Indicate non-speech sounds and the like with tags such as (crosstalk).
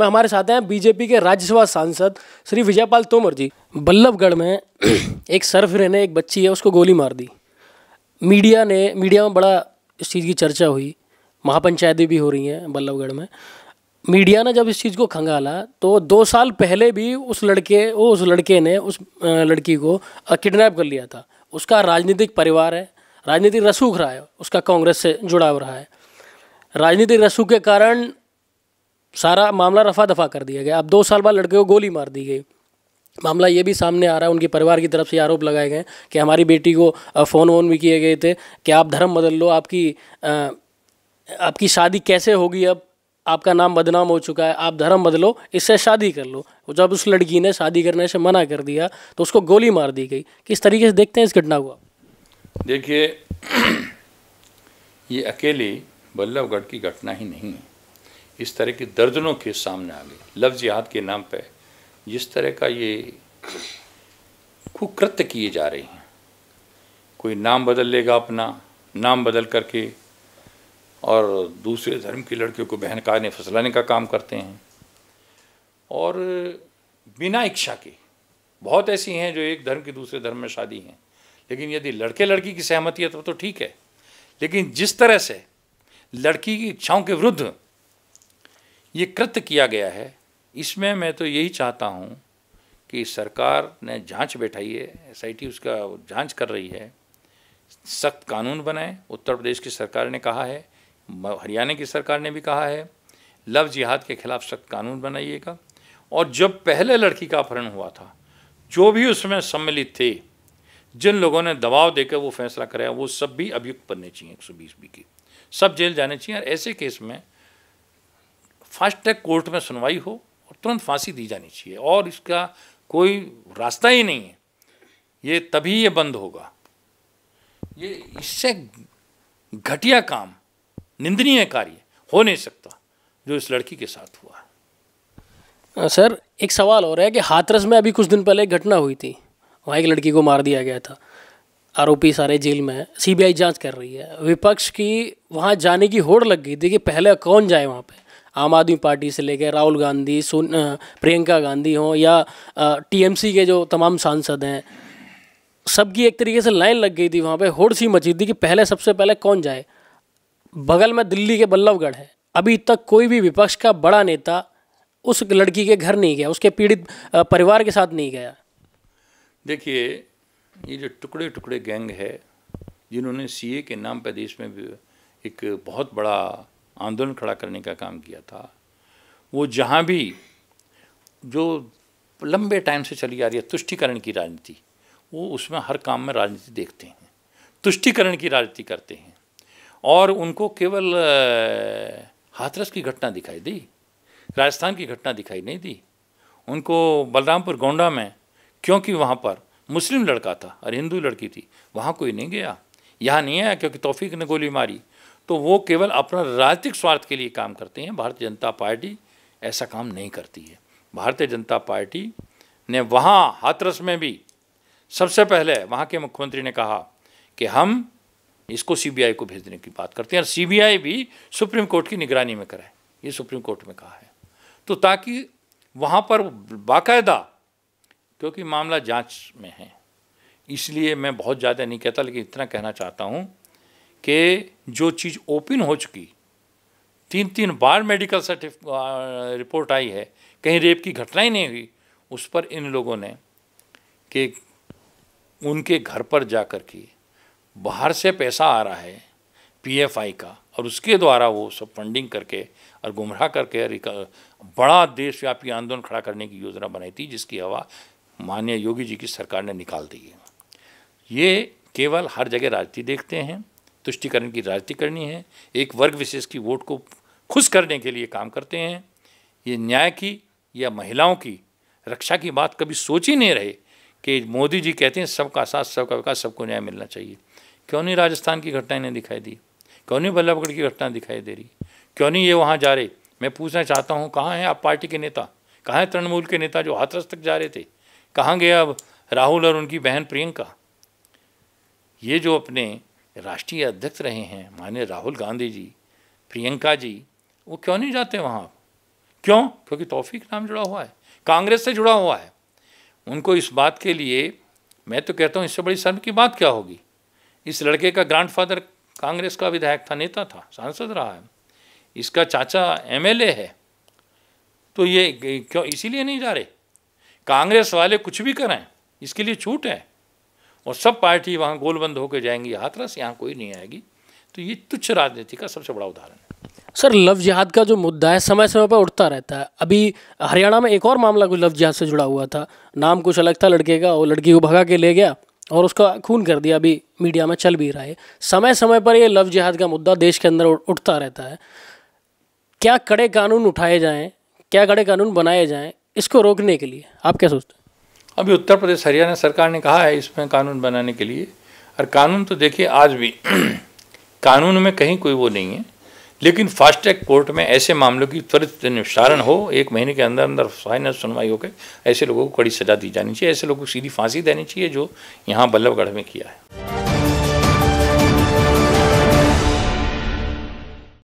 में हमारे साथ हैं बीजेपी के राज्यसभा सांसद श्री विजयपाल तोमर जी। बल्लभगढ़ में (clears throat) एक सर्फ रहने एक बच्ची है, उसको गोली मार दी। मीडिया ने, मीडिया में बड़ा इस चीज़ की चर्चा हुई। महापंचायतें भी हो रही हैं बल्लभगढ़ में। मीडिया ने जब इस चीज़ को खंगाला तो दो साल पहले भी उस लड़के, वो उस लड़के ने, उस लड़की को किडनैप कर लिया था। उसका राजनीतिक परिवार है। राजनीतिक रसूख रहा है। उसका कांग्रेस से जुड़ाव रहा है। राजनीतिक रसूख के कारण सारा मामला रफा दफ़ा कर दिया गया। अब दो साल बाद लड़के को गोली मार दी गई। मामला ये भी सामने आ रहा है, उनके परिवार की तरफ़ से आरोप लगाए गए कि हमारी बेटी को फ़ोन वोन भी किए गए थे कि आप धर्म बदल लो, आपकी आपकी शादी कैसे होगी अब? आपका नाम बदनाम हो चुका है, आप धर्म बदलो, इससे शादी कर लो। जब उस लड़की ने शादी करने से मना कर दिया तो उसको गोली मार दी गई। किस तरीके से देखते हैं इस घटना को देखिए, (clears throat) ये अकेली बल्लभगढ़ की घटना ही नहीं है। इस तरह की दर्जनों के सामने आ गए। लफ्ज़ जिहाद के नाम पे जिस तरह का ये कुकृत्य किए जा रहे हैं। कोई नाम बदल लेगा अपना, नाम बदल करके और दूसरे धर्म की लड़कियों को बहन का फसलाने का काम करते हैं। और बिना इच्छा के, बहुत ऐसी हैं जो एक धर्म की दूसरे धर्म में शादी हैं। लेकिन यदि लड़के लड़की की सहमति है तो तो ठीक है। लेकिन जिस तरह से लड़की की इच्छाओं के विरुद्ध ये कृत्य किया गया है। इसमें मैं तो यही चाहता हूँ कि सरकार ने जाँच बैठाई है, एसआईटी उसका जाँच कर रही है। सख्त कानून बनाए, उत्तर प्रदेश की सरकार ने कहा है हरियाणा की सरकार ने भी कहा है, लव जिहाद के खिलाफ सख्त कानून बनाइएगा। और जब पहले लड़की का अपहरण हुआ था, जो भी उसमें सम्मिलित थे, जिन लोगों ने दबाव देकर वो फैसला कराया, वो सब भी अभियुक्त बनने चाहिए एक सौ बीस बी की। सब जेल जाने चाहिए और ऐसे केस में फास्ट ट्रैक कोर्ट में सुनवाई हो और तुरंत फांसी दी जानी चाहिए और इसका कोई रास्ता ही नहीं है। ये तभी ये बंद होगा। ये इससे घटिया काम, निंदनीय कार्य हो नहीं सकता जो इस लड़की के साथ हुआ सर, एक सवाल हो रहा है कि हाथरस में अभी कुछ दिन पहले एक घटना हुई थी। वहाँ एक लड़की को मार दिया गया था। आरोपी सारे जेल में है। सीबीआई जाँच कर रही है। विपक्ष की वहाँ जाने की होड़ लग गई। थी कि पहले कौन जाए वहाँ पे? आम आदमी पार्टी से लेकर राहुल गांधी, सोन प्रियंका गांधी हों या टीएमसी के जो तमाम सांसद हैं, सबकी एक तरीके से लाइन लग गई थी वहाँ पे होड़ सी मची थी कि पहले सबसे पहले कौन जाए। बगल में दिल्ली के बल्लभगढ़ है। अभी तक कोई भी विपक्ष का बड़ा नेता उस लड़की के घर नहीं गया, उसके पीड़ित परिवार के साथ नहीं गया। देखिए, ये जो टुकड़े टुकड़े गैंग है, जिन्होंने सीए के नाम पर देश में एक बहुत बड़ा आंदोलन खड़ा करने का काम किया था। वो जहाँ भी जो लंबे टाइम से चली आ रही है, तुष्टिकरण की राजनीति, वो उसमें हर काम में राजनीति देखते हैं, तुष्टिकरण की राजनीति करते हैं। और उनको केवल हाथरस की घटना दिखाई दी, राजस्थान की घटना दिखाई नहीं दी। उनको बलरामपुर गोंडा में, क्योंकि वहाँ पर मुस्लिम लड़का था और हिंदू लड़की थी, वहाँ कोई नहीं गया। यहाँ नहीं आया क्योंकि तौफीक ने गोली मारी। तो वो केवल अपना राजनीतिक स्वार्थ के लिए काम करते हैं। भारतीय जनता पार्टी ऐसा काम नहीं करती है। भारतीय जनता पार्टी ने वहाँ हाथरस में भी सबसे पहले वहाँ के मुख्यमंत्री ने कहा कि हम इसको सीबीआई को भेजने की बात करते हैं और सीबीआई भी सुप्रीम कोर्ट की निगरानी में कराए। ये सुप्रीम कोर्ट में कहा है। तो ताकि वहाँ पर बाकायदा, क्योंकि मामला जाँच में है, इसलिए मैं बहुत ज़्यादा नहीं कहता, लेकिन इतना कहना चाहता हूँ कि जो चीज़ ओपन हो चुकी तीन तीन बार मेडिकल सर्टिफ रिपोर्ट आई है, कहीं रेप की घटना ही नहीं हुई, उस पर इन लोगों ने कि उनके घर पर जा कर के बाहर से पैसा आ रहा है पीएफआई का और उसके द्वारा वो सब फंडिंग करके और गुमराह करके बड़ा देशव्यापी आंदोलन खड़ा करने की योजना बनाई थी, जिसकी हवा माननीय योगी जी की सरकार ने निकाल दी है। ये केवल हर जगह राजनीति देखते हैं तुष्टिकरण की राजनीति करनी है, एक वर्ग विशेष की वोट को खुश करने के लिए काम करते हैं। ये न्याय की या महिलाओं की रक्षा की बात कभी सोच ही नहीं रहे कि मोदी जी कहते हैं, सबका साथ, सबका विकास, सबको न्याय मिलना चाहिए। क्यों नहीं राजस्थान की घटनाएँ ने दिखाई दी? क्यों नहीं बल्लभगढ़ की घटना दिखाई दे रही? क्यों नहीं ये वहाँ जा रहे? मैं पूछना चाहता हूँ, कहाँ हैं आप पार्टी के नेता? कहाँ हैं तृणमूल के नेता जो हाथरस तक जा रहे थे? कहाँ गए अब राहुल और उनकी बहन प्रियंका? ये जो अपने राष्ट्रीय अध्यक्ष रहे हैं माने राहुल गांधी जी, प्रियंका जी, वो क्यों नहीं जाते वहाँ? क्यों? क्योंकि तौफीक नाम जुड़ा हुआ है, कांग्रेस से जुड़ा हुआ है। उनको इस बात के लिए, मैं तो कहता हूँ, इससे बड़ी शर्म की बात क्या होगी? इस लड़के का ग्रैंडफादर कांग्रेस का विधायक था, नेता था, सांसद रहा है। इसका चाचा एमएलए है। तो ये क्यों इसीलिए नहीं जा रहे? कांग्रेस वाले कुछ भी करें, इसके लिए छूट है। और सब पार्टी वहाँ गोलबंद होकर जाएँगी हाथरस यहाँ कोई नहीं आएगी। तो ये तुच्छ राजनीति का सबसे बड़ा उदाहरण है। सर, लव जिहाद का जो मुद्दा है समय समय पर उठता रहता है। अभी हरियाणा में एक और मामला कुछ लव जिहाद से जुड़ा हुआ था। नाम कुछ अलग था लड़के का, वो लड़की को भगा के ले गया और उसका खून कर दिया। अभी मीडिया में चल भी रहा है। समय समय पर ये लव जिहाद का मुद्दा देश के अंदर उठता रहता है। क्या कड़े कानून उठाए जाएँ? क्या कड़े कानून बनाए जाएँ? इसको रोकने के लिए आप क्या सोचते हैं? अभी उत्तर प्रदेश हरियाणा सरकार ने कहा है इसमें कानून बनाने के लिए। और कानून तो देखिए, आज भी (clears throat) कानून में कहीं कोई वो नहीं है। लेकिन फास्ट ट्रैक कोर्ट में ऐसे मामलों की त्वरित निस्तारण हो, एक महीने के अंदर अंदर फाइनल सुनवाई होकर ऐसे लोगों को कड़ी सजा दी जानी चाहिए, ऐसे लोगों को सीधी फांसी देनी चाहिए जो यहाँ बल्लभगढ़ में किया है।